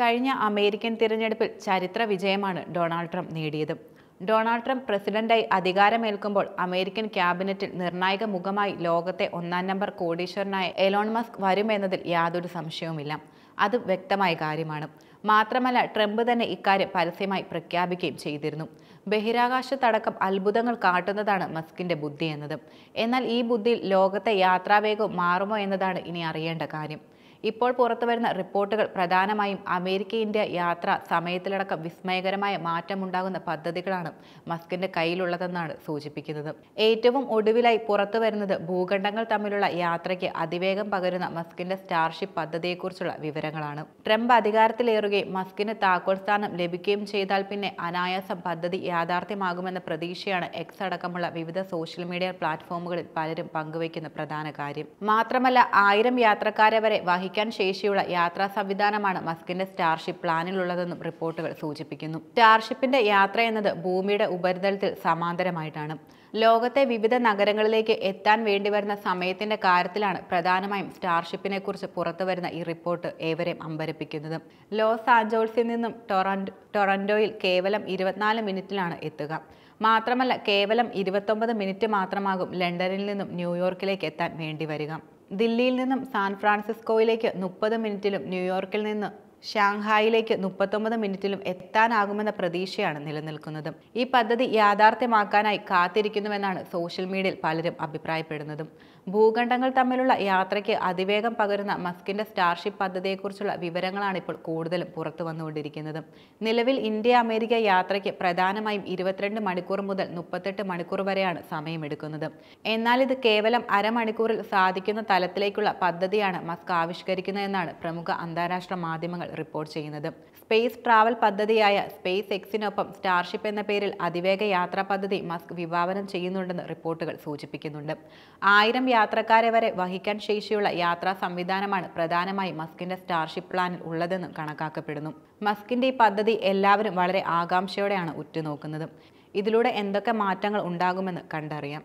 കഴിഞ്ഞ അമേരിക്കൻ തിരഞ്ഞെടുപ്പിൽ ചരിത്ര വിജയമാണ് ഡൊണാൾഡ് ട്രംപ് നേടിയത്. ഡൊണാൾഡ് ട്രംപ് പ്രസിഡന്റായി അധികാരമേൽക്കുമ്പോൾ അമേരിക്കൻ ക്യാബിനറ്റിൽ നിർണായക മുഖമായി ലോകത്തെ ഒന്നാം നമ്പർ കോടീശ്വരനായ എലോൺ മസ്ക് വരുമെന്നതിൽ യാതൊരു സംശയവുമില്ല. അത് വ്യക്തമായ കാര്യമാണ്. മാത്രമല്ല ട്രംപ് തന്നെ ഇക്കാര്യം പരസ്യമായി പ്രഖ്യാപിക്കുകയും ചെയ്തിരുന്നു. ബഹിരാകാശത്തടക്കം അത്ഭുതങ്ങൾ കാട്ടുന്നതാണ് മസ്കിന്റെ ബുദ്ധി എന്നത്. എന്നാൽ ഈ ബുദ്ധിയിൽ ലോകത്തെ യാത്രാവേഗം മാറുമോ എന്നതാണ് ഇനി അറിയേണ്ട കാര്യം. ഇപ്പോൾ പുറത്തുവരുന്ന റിപ്പോർട്ടുകൾ പ്രധാനമായും അമേരിക്ക ഇന്ത്യ യാത്ര സമയത്തിലടക്കം വിസ്മയകരമായ മാറ്റമുണ്ടാകുന്ന പദ്ധതികളാണ് മസ്കിന്റെ കയ്യിലുള്ളതെന്നാണ് സൂചിപ്പിക്കുന്നത്. ഏറ്റവും ഒടുവിലായി പുറത്തു വരുന്നത് ഭൂഖണ്ഡങ്ങൾ തമ്മിലുള്ള യാത്രയ്ക്ക് അതിവേഗം പകരുന്ന മസ്കിന്റെ സ്റ്റാർഷിപ്പ് പദ്ധതിയെക്കുറിച്ചുള്ള വിവരങ്ങളാണ്. ട്രംപ് അധികാരത്തിലേറുകയും മസ്കിന് താക്കോൽ സ്ഥാനം ലഭിക്കുകയും ചെയ്താൽ പിന്നെ അനായാസം പദ്ധതി യാഥാർത്ഥ്യമാകുമെന്ന പ്രതീക്ഷയാണ് എക്സ് അടക്കമുള്ള വിവിധ സോഷ്യൽ മീഡിയ പ്ലാറ്റ്ഫോമുകളിൽ പലരും പങ്കുവയ്ക്കുന്ന പ്രധാന കാര്യം. മാത്രമല്ല ആയിരം യാത്രക്കാരെ വരെ വഹിക്കാൻ ശേഷിയുള്ള യാത്രാ സംവിധാനമാണ് മസ്കിന്റെ സ്റ്റാർഷിപ്പ് പ്ലാനിലുള്ളതെന്നും റിപ്പോർട്ടുകൾ സൂചിപ്പിക്കുന്നു. സ്റ്റാർഷിപ്പിന്റെ യാത്ര എന്നത് ഭൂമിയുടെ ഉപരിതലത്തിൽ സമാന്തരമായിട്ടാണ്. ലോകത്തെ വിവിധ നഗരങ്ങളിലേക്ക് എത്താൻ വേണ്ടി വരുന്ന സമയത്തിന്റെ കാര്യത്തിലാണ് പ്രധാനമായും സ്റ്റാർഷിപ്പിനെ കുറിച്ച് പുറത്തുവരുന്ന ഈ റിപ്പോർട്ട് ഏവരെയും അമ്പരപ്പിക്കുന്നത്. ലോസ് ആഞ്ചോൾസിൽ നിന്നും ടൊറന്റോ ടൊറന്റോയിൽ കേവലം ഇരുപത്തിനാല് മിനിറ്റിലാണ് എത്തുക. മാത്രമല്ല കേവലം ഇരുപത്തൊമ്പത് മിനിറ്റ് മാത്രമാകും ലണ്ടനിൽ നിന്നും ന്യൂയോർക്കിലേക്ക് എത്താൻ വേണ്ടി വരിക. ദില്ലിയിൽ നിന്നും സാൻ ഫ്രാൻസിസ്കോയിലേക്ക് മുപ്പത് മിനിറ്റിലും ന്യൂയോർക്കിൽ നിന്ന് ഷാങ്ഹായിലേക്ക് മുപ്പത്തൊമ്പത് മിനിറ്റിലും എത്താനാകുമെന്ന പ്രതീക്ഷയാണ് നിലനിൽക്കുന്നത്. ഈ പദ്ധതി യാഥാർത്ഥ്യമാക്കാനായി കാത്തിരിക്കുന്നുവെന്നാണ് സോഷ്യൽ മീഡിയയിൽ പലരും അഭിപ്രായപ്പെടുന്നതും. ഭൂഖണ്ഡങ്ങൾ തമ്മിലുള്ള യാത്രയ്ക്ക് അതിവേഗം പകരുന്ന മസ്കിന്റെ സ്റ്റാർഷിപ്പ് പദ്ധതിയെക്കുറിച്ചുള്ള വിവരങ്ങളാണ് ഇപ്പോൾ കൂടുതലും പുറത്തു വന്നുകൊണ്ടിരിക്കുന്നത്. നിലവിൽ ഇന്ത്യ അമേരിക്ക യാത്രയ്ക്ക് പ്രധാനമായും ഇരുപത്തിരണ്ട് മണിക്കൂർ മുതൽ മുപ്പത്തെട്ട് മണിക്കൂർ വരെയാണ് സമയമെടുക്കുന്നത്. എന്നാൽ ഇത് കേവലം അരമണിക്കൂറിൽ സാധിക്കുന്ന തലത്തിലേക്കുള്ള പദ്ധതിയാണ് മസ്ക് ആവിഷ്കരിക്കുന്നതെന്നാണ് പ്രമുഖ അന്താരാഷ്ട്ര മാധ്യമങ്ങൾ റിപ്പോർട്ട് ചെയ്യുന്നത്. സ്പേസ് ട്രാവൽ പദ്ധതിയായ സ്പേസ് എക്സിനൊപ്പം സ്റ്റാർഷിപ്പ് എന്ന പേരിൽ അതിവേഗ യാത്രാ പദ്ധതി മസ്ക് വിഭാവനം ചെയ്യുന്നുണ്ടെന്ന് റിപ്പോർട്ടുകൾ സൂചിപ്പിക്കുന്നുണ്ട്. ആയിരം യാത്രക്കാരെ വരെ വഹിക്കാൻ ശേഷിയുള്ള യാത്രാ സംവിധാനമാണ് പ്രധാനമായും മസ്കിന്റെ സ്റ്റാർഷിപ്പ് പ്ലാനിൽ ഉള്ളതെന്ന് കണക്കാക്കപ്പെടുന്നു. മസ്കിന്റെ ഈ പദ്ധതി എല്ലാവരും വളരെ ആകാംക്ഷയോടെയാണ് ഉറ്റുനോക്കുന്നത്. ഇതിലൂടെ എന്തൊക്കെ മാറ്റങ്ങൾ ഉണ്ടാകുമെന്ന് കണ്ടറിയാം.